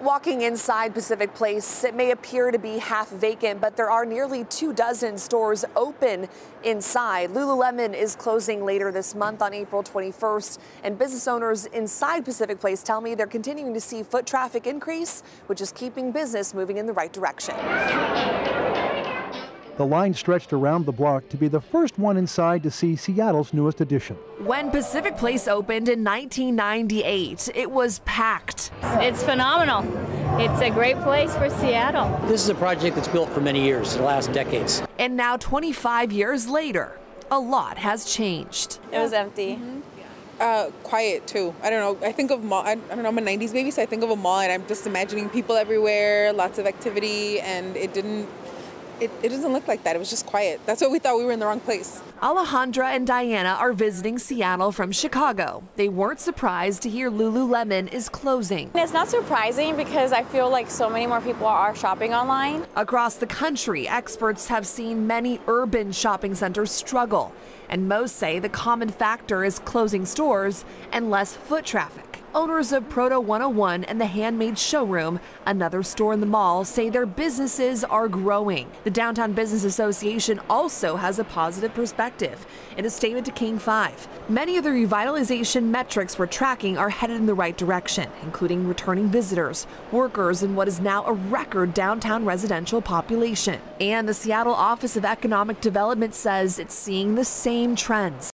Walking inside Pacific Place, it may appear to be half vacant, but there are nearly two dozen stores open inside. Lululemon is closing later this month on April 21st, and business owners inside Pacific Place tell me they're continuing to see foot traffic increase, which is keeping business moving in the right direction. The line stretched around the block to be the first one inside to see Seattle's newest addition. When Pacific Place opened in 1998, it was packed. It's phenomenal. It's a great place for Seattle. This is a project that's built for many years, the last decades. And now, 25 years later, a lot has changed. It was empty. Mm -hmm. Uh, quiet too. I don't know. I think of mall. I, I, don't know. I'm a '90s baby, so I think of a mall, and I'm just imagining people everywhere, lots of activity, and it didn't it, it doesn't look like that. It was just quiet. That's what we thought we were in the wrong place. Alejandra and Diana are visiting Seattle from Chicago. They weren't surprised to hear Lululemon is closing. It's not surprising because I feel like so many more people are shopping online. Across the country, experts have seen many urban shopping centers struggle, and most say the common factor is closing stores and less foot traffic. Owners of Proto 101 and the Handmade Showroom, another store in the mall, say their businesses are growing. The Downtown Business Association also has a positive perspective. In a statement to King 5, many of the revitalization metrics we're tracking are headed in the right direction, including returning visitors, workers, and what is now a record downtown residential population. And the Seattle Office of Economic Development says it's seeing the same trends.